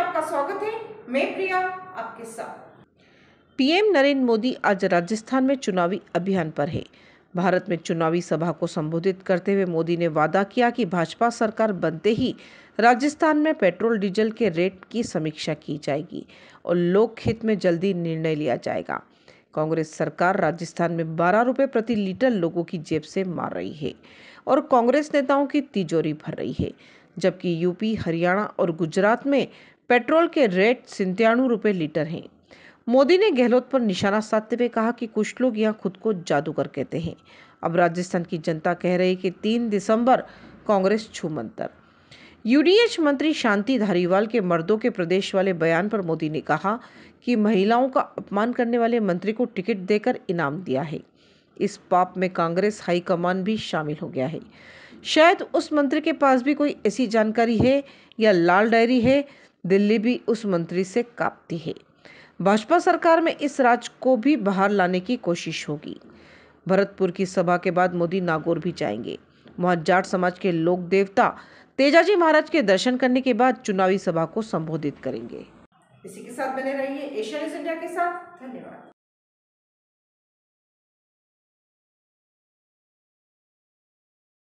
आपका स्वागत है। मैं प्रिया, आपके साथ। पीएम नरेंद्र मोदी आज राजस्थान में चुनावी अभियान पर है। भारत में चुनावी सभा को संबोधित करते हुए मोदी ने वादा किया कि भाजपा सरकार बनते ही राजस्थान में पेट्रोल, डीजल के रेट की समीक्षा की जाएगी और लोक हित में जल्दी निर्णय लिया जाएगा। कांग्रेस सरकार राजस्थान में बारह रुपए प्रति लीटर लोगों की जेब से मार रही है और कांग्रेस नेताओं की तिजोरी भर रही है, जबकि यूपी, हरियाणा और गुजरात में पेट्रोल के रेट सिंतानवे रुपये लीटर हैं। मोदी ने गहलोत पर निशाना साधते हुए कहा कि कुछ लोग यहाँ खुद को जादूगर कहते हैं। अब राजस्थान की जनता कह रही कि तीन दिसंबर कांग्रेस छूमंतर। यूडीएच मंत्री शांति धारीवाल के मर्दों के प्रदेश वाले बयान पर मोदी ने कहा कि महिलाओं का अपमान करने वाले मंत्री को टिकट देकर इनाम दिया है। इस पाप में कांग्रेस हाईकमान भी शामिल हो गया है। शायद उस मंत्री के पास भी कोई ऐसी जानकारी है या लाल डायरी है दिल्ली भी उस मंत्री से कांपती है। भाजपा सरकार में इस राज को भी बाहर लाने की कोशिश होगी। भरतपुर की सभा के बाद मोदी नागौर भी जाएँगे। वहाँ जाट समाज के लोक देवता तेजाजी महाराज के दर्शन करने के बाद चुनावी सभा को संबोधित करेंगे। इसी के साथ बने रहिए एशिया न्यूज़ इंडिया के साथ। धन्यवाद।